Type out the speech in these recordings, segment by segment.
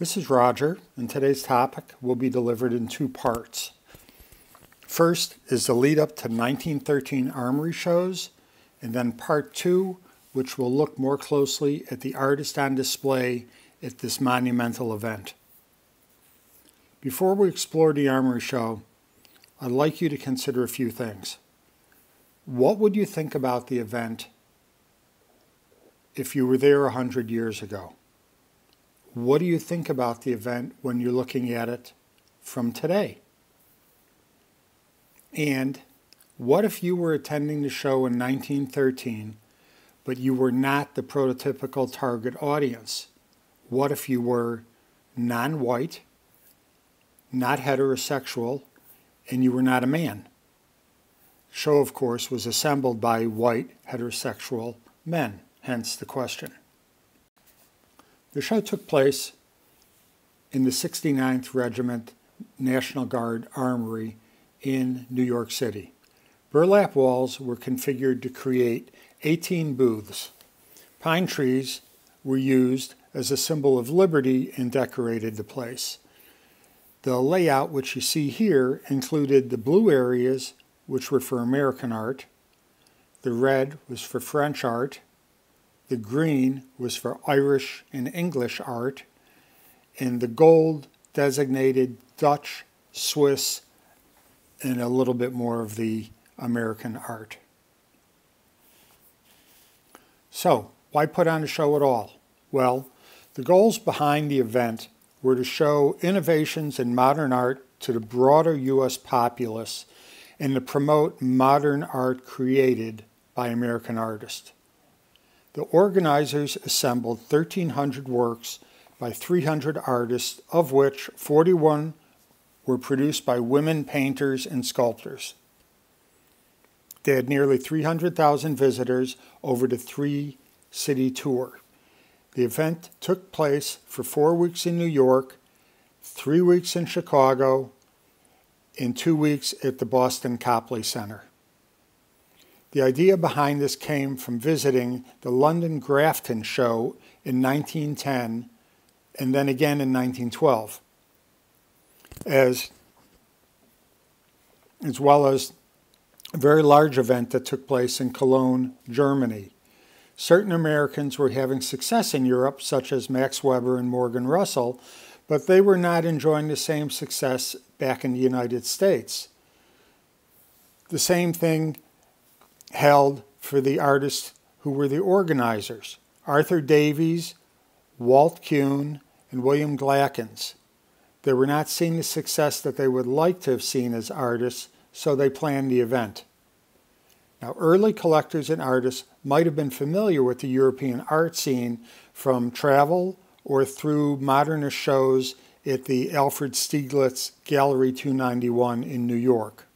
This is Roger, and today's topic will be delivered in two parts. First is the lead up to 1913 armory shows, and then part two, which will look more closely at the artist on display at this monumental event. Before we explore the armory show, I'd like you to consider a few things. What would you think about the event if you were there a hundred years ago? What do you think about the event when you're looking at it from today? And what if you were attending the show in 1913, but you were not the prototypical target audience? What if you were non white, not heterosexual, and you were not a man? The show, of course, was assembled by white heterosexual men, hence the question. The show took place in the 69th Regiment National Guard Armory in New York City. Burlap walls were configured to create 18 booths. Pine trees were used as a symbol of liberty and decorated the place. The layout, which you see here, included the blue areas, which were for American art, the red was for French art, the green was for Irish and English art, and the gold designated Dutch, Swiss, and a little bit more of the American art. So, why put on a show at all? Well, the goals behind the event were to show innovations in modern art to the broader U.S. populace and to promote modern art created by American artists. The organizers assembled 1,300 works by 300 artists, of which 41 were produced by women painters and sculptors. They had nearly 300,000 visitors over the three city tour. The event took place for four weeks in New York, three weeks in Chicago, and two weeks at the Boston Copley Center. The idea behind this came from visiting the London Grafton Show in 1910 and then again in 1912, as, as well as a very large event that took place in Cologne, Germany. Certain Americans were having success in Europe, such as Max Weber and Morgan Russell, but they were not enjoying the same success back in the United States. The same thing held for the artists who were the organizers Arthur Davies, Walt Kuhn, and William Glackens. They were not seeing the success that they would like to have seen as artists, so they planned the event. Now, early collectors and artists might have been familiar with the European art scene from travel or through modernist shows at the Alfred Stieglitz Gallery 291 in New York.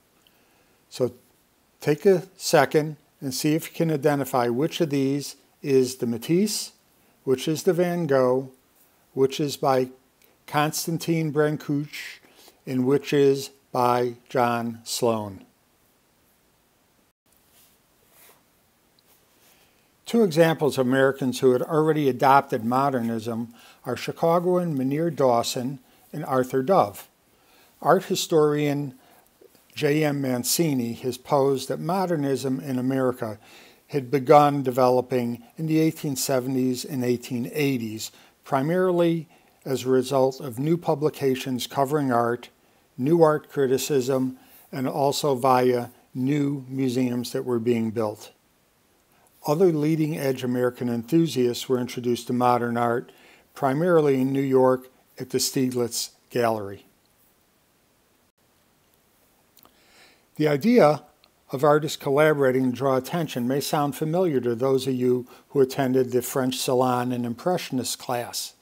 So Take a second and see if you can identify which of these is the Matisse, which is the Van Gogh, which is by Constantine Brancusi, and which is by John Sloan. Two examples of Americans who had already adopted modernism are Chicagoan Manierre Dawson and Arthur Dove. Art historian J.M. Mancini has posed that modernism in America had begun developing in the 1870s and 1880s, primarily as a result of new publications covering art, new art criticism, and also via new museums that were being built. Other leading edge American enthusiasts were introduced to modern art, primarily in New York at the Stieglitz Gallery. The idea of artists collaborating to draw attention may sound familiar to those of you who attended the French Salon and Impressionist class.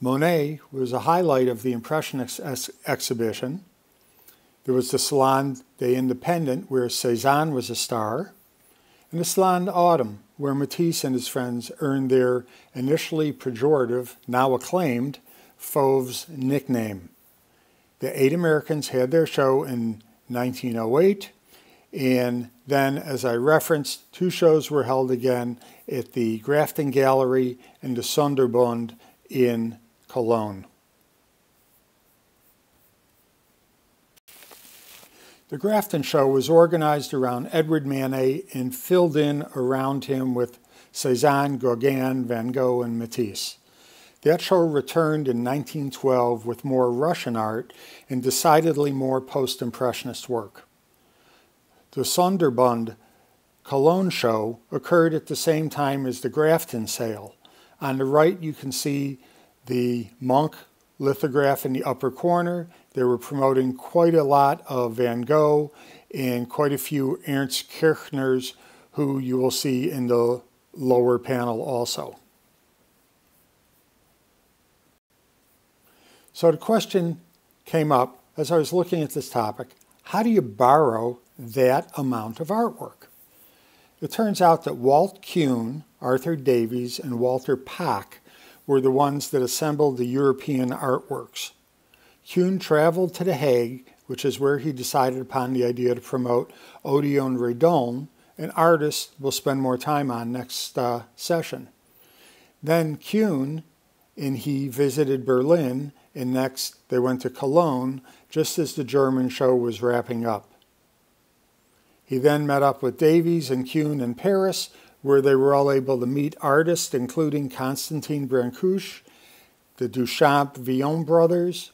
Monet was a highlight of the Impressionist ex exhibition. There was the Salon des Independents, where Cezanne was a star, and the Salon d'Automne, where Matisse and his friends earned their initially pejorative, now acclaimed, Fauve's nickname. The eight Americans had their show in 1908. And then, as I referenced, two shows were held again at the Grafton Gallery and the Sonderbund in Cologne. The Grafton Show was organized around Edward Manet and filled in around him with Cezanne, Gauguin, Van Gogh, and Matisse. That show returned in 1912 with more Russian art and decidedly more post Impressionist work. The Sonderbund Cologne show occurred at the same time as the Grafton sale. On the right, you can see the Munch lithograph in the upper corner. They were promoting quite a lot of Van Gogh and quite a few Ernst Kirchners, who you will see in the lower panel also. So the question came up as I was looking at this topic, how do you borrow that amount of artwork? It turns out that Walt Kuhn, Arthur Davies, and Walter Pach were the ones that assembled the European artworks. Kuhn traveled to The Hague, which is where he decided upon the idea to promote Odilon Redon, an artist we'll spend more time on next uh, session. Then Kuhn and he visited Berlin, and next they went to Cologne just as the German show was wrapping up. He then met up with Davies and Kuhn in Paris, where they were all able to meet artists, including Constantin Brancusi, the Duchamp Villon brothers,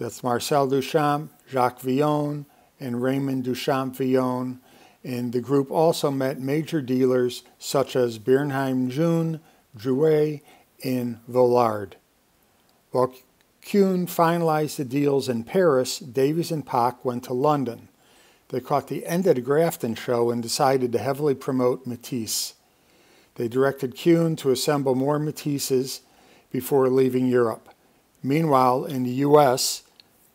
that's Marcel Duchamp, Jacques Villon, and Raymond Duchamp Villon. And the group also met major dealers such as Bernheim Jeune, Druet, and Vollard. While Kuhn finalized the deals in Paris, Davies and Pach went to London. They caught the end of the Grafton show and decided to heavily promote Matisse. They directed Kuhn to assemble more Matisses before leaving Europe. Meanwhile, in the U.S.,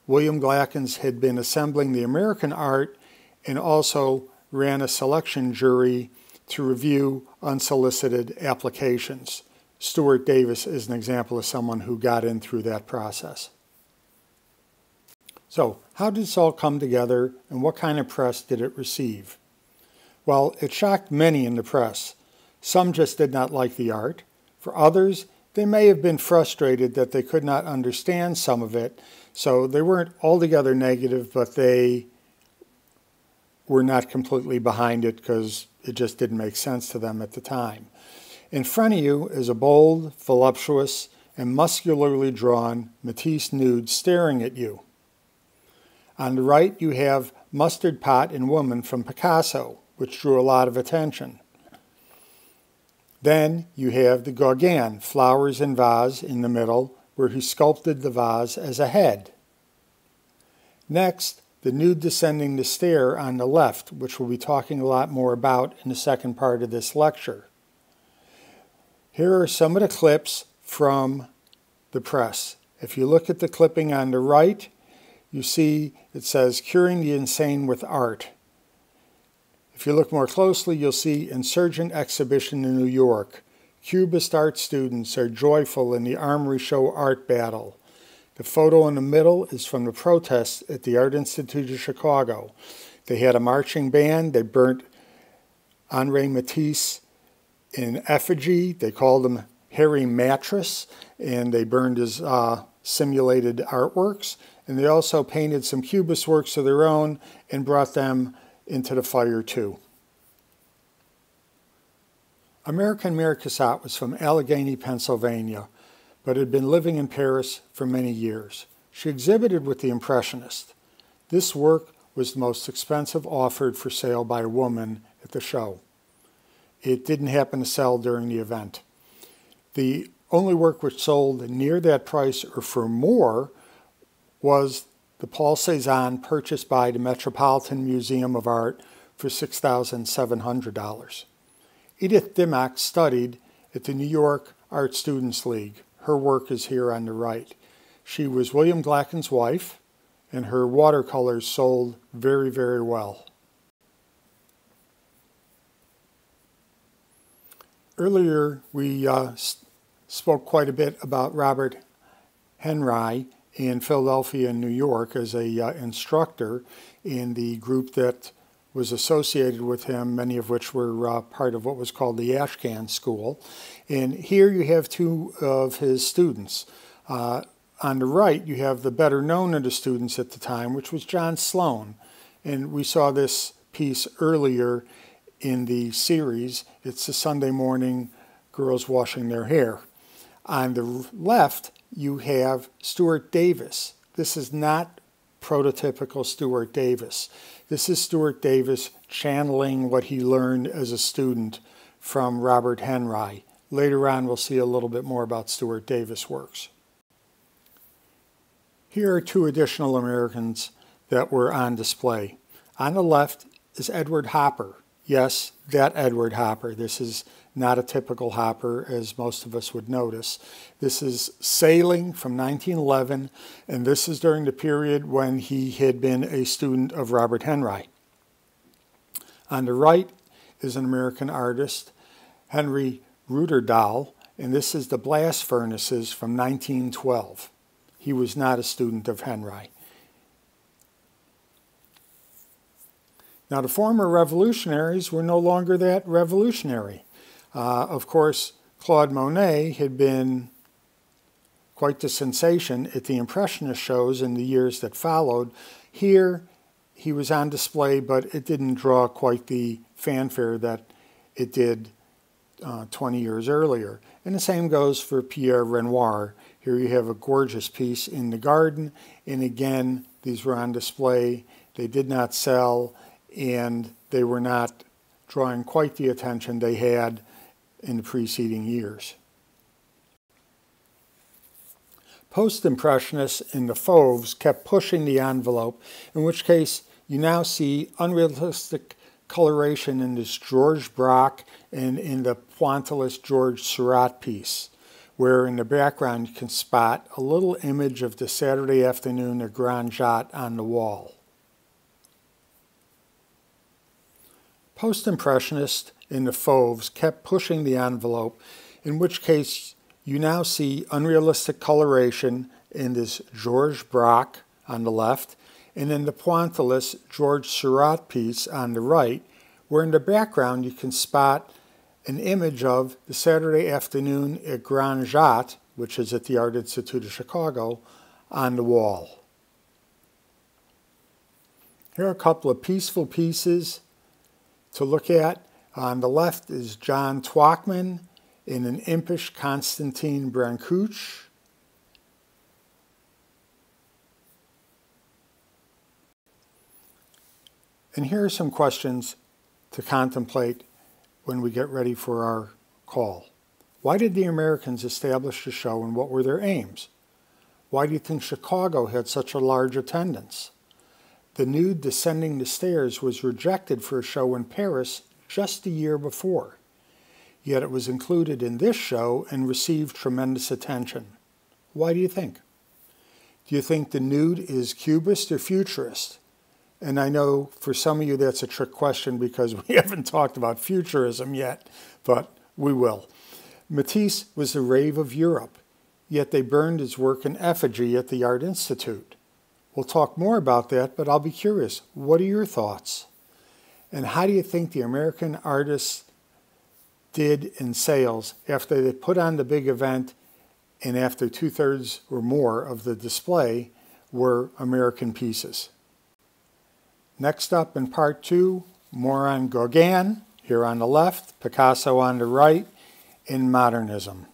William Glackens had been assembling the American art and also ran a selection jury to review unsolicited applications. Stuart Davis is an example of someone who got in through that process. So, how did this all come together and what kind of press did it receive? Well, it shocked many in the press. Some just did not like the art. For others, they may have been frustrated that they could not understand some of it, so they weren't altogether negative, but they were not completely behind it because it just didn't make sense to them at the time. In front of you is a bold, voluptuous, and muscularly drawn Matisse nude staring at you. On the right, you have Mustard Pot and Woman from Picasso, which drew a lot of attention. Then you have the Gauguin, Flowers and Vase, in the middle, where he sculpted the vase as a head. Next, the nude descending the stair on the left, which we'll be talking a lot more about in the second part of this lecture. Here are some of the clips from the press. If you look at the clipping on the right, you see it says Curing the Insane with Art. If you look more closely, you'll see Insurgent Exhibition in New York. Cubist art students are joyful in the Armory Show art battle. The photo in the middle is from the protests at the Art Institute of Chicago. They had a marching band. They burnt Henri Matisse in effigy. They called him Harry Mattress, and they burned his uh, simulated artworks. And they also painted some Cubist works of their own and brought them into the fire too. American Mary Cassatt was from Allegheny, Pennsylvania, but had been living in Paris for many years. She exhibited with the Impressionists. This work was the most expensive offered for sale by a woman at the show. It didn't happen to sell during the event. The only work which sold near that price or for more was the Paul Cézanne purchased by the Metropolitan Museum of Art for $6,700. Edith Dimock studied at the New York Art Students League. Her work is here on the right. She was William Glackens' wife, and her watercolors sold very, very well. Earlier, we uh, spoke quite a bit about Robert Henri in Philadelphia and New York as a uh, instructor in the group that was associated with him, many of which were uh, part of what was called the Ashcan School. And here you have two of his students. Uh, on the right, you have the better known of the students at the time, which was John Sloan. And we saw this piece earlier in the series. It's the Sunday morning girls washing their hair. On the left, you have Stuart Davis. This is not prototypical Stuart Davis. This is Stuart Davis channeling what he learned as a student from Robert Henri. Later on, we'll see a little bit more about Stuart Davis' works. Here are two additional Americans that were on display. On the left is Edward Hopper. Yes, that Edward Hopper. This is not a typical Hopper, as most of us would notice. This is Sailing from 1911, and this is during the period when he had been a student of Robert Henri. On the right is an American artist, Henry Reuterdahl, and this is the blast furnaces from 1912. He was not a student of Henri. Now, the former revolutionaries were no longer that revolutionary. Uh, of course, Claude Monet had been quite the sensation at the Impressionist shows in the years that followed. Here, he was on display, but it didn't draw quite the fanfare that it did uh, 20 years earlier. And the same goes for Pierre Renoir. Here you have a gorgeous piece in the garden, and again, these were on display. They did not sell, and they were not drawing quite the attention they had in the preceding years. Post-Impressionists and the Fauves kept pushing the envelope, in which case you now see unrealistic coloration in this George Braque and in the pointillist George Seurat piece where in the background you can spot a little image of the Saturday afternoon at Grand Jatte on the wall. Post-Impressionists in the Fauves kept pushing the envelope, in which case you now see unrealistic coloration in this George Braque on the left, and in the pointillist George Seurat piece on the right, where in the background you can spot an image of the Saturday afternoon at Grand Jatte, which is at the Art Institute of Chicago, on the wall. Here are a couple of peaceful pieces to look at. On the left is John Twachtman in an impish Constantine Brancusi. And here are some questions to contemplate when we get ready for our call. Why did the Americans establish the show and what were their aims? Why do you think Chicago had such a large attendance? The nude descending the stairs was rejected for a show in Paris just a year before. Yet it was included in this show and received tremendous attention. Why do you think? Do you think the nude is cubist or futurist? And I know for some of you that's a trick question because we haven't talked about futurism yet, but we will. Matisse was the rave of Europe, yet they burned his work in effigy at the Art Institute. We'll talk more about that, but I'll be curious. What are your thoughts? And how do you think the American artists did in sales after they put on the big event and after two thirds or more of the display were American pieces? Next up in part two, more on Gauguin, here on the left, Picasso on the right, in modernism.